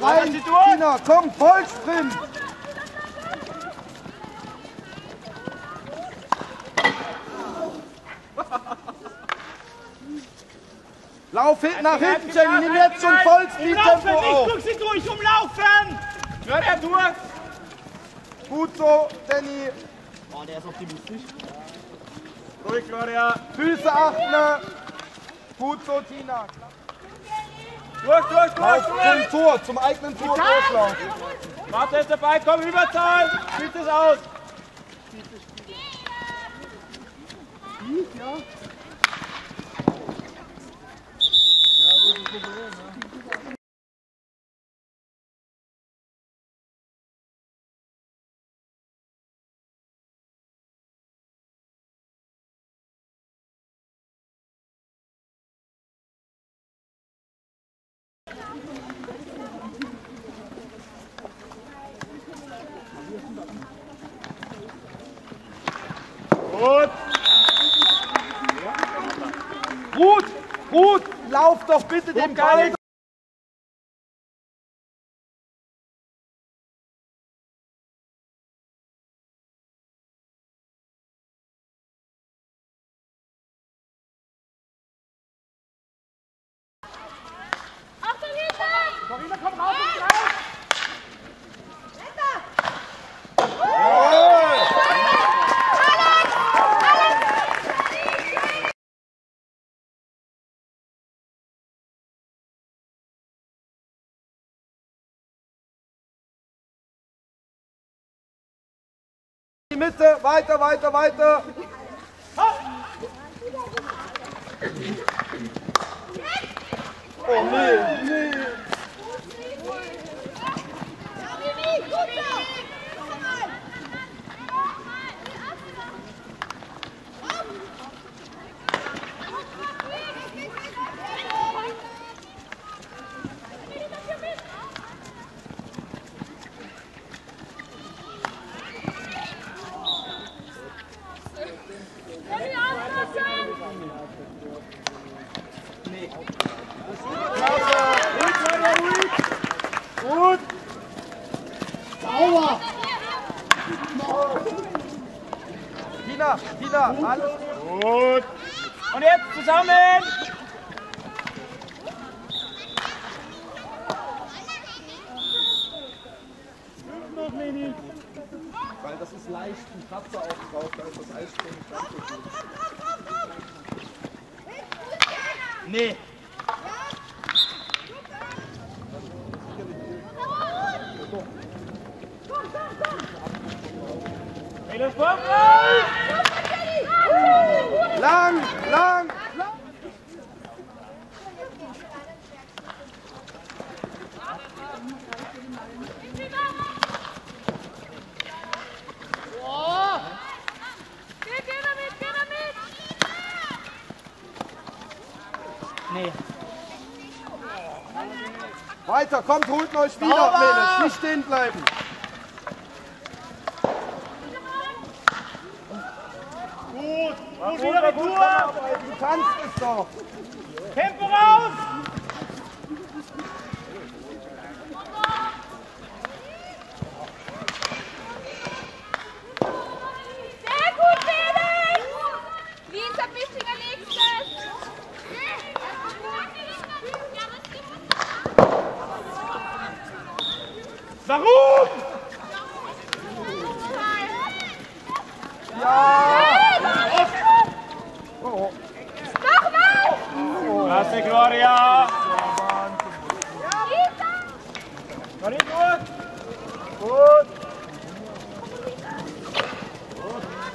Rein. Tina, komm, Vollsprint! Lauf hinten nach hinten, Jenny, nimm jetzt schon Umlaufen, Vollspeed-Tempo nicht auf! drück sie durch, umlaufen! Hör der durch. Gut so, Danny. Oh, der ist optimistisch. Ruhig, Gloria. Füße achten. Gut so, Tina. Durch, durch, durch, zum Tor, zum eigenen Tor durchlaufen. Warte ist dabei, komm, Überzahl. Spielt es aus. Gut. Gut, gut, lauf doch bitte den Ball. Mitte, weiter, weiter, weiter. Oh nee, nee. Gut. Tina, Tina, alles. Gut. Und jetzt zusammen. Weil das ist leicht ein Kratzer auch drauf, da ist das Eisspringen mê Lang, lang. Nee. Weiter, kommt, holt euch wieder, Sauber. Mädels. Nicht stehen bleiben. Gut, gut, wieder Retour! Du kannst es doch. Tempo raus! Warum? Nochmal! Klasse, Gloria. Nicht durch. Gut.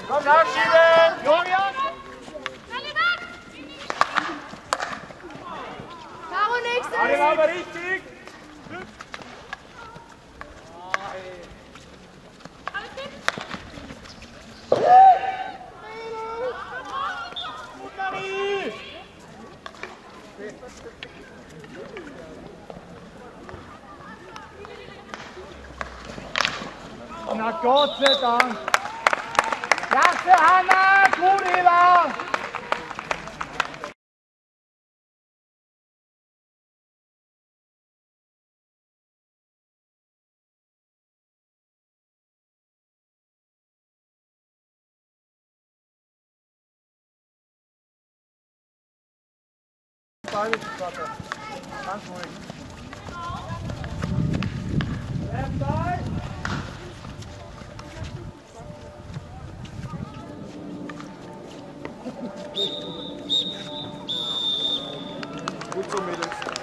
Komm, nachschieben. Gloria. Caro, nächstes! Alle aber richtig. Gott sei Dank. Klasse, Hanna, gut über. Ganz ruhig. Left. Gut so, Mädels.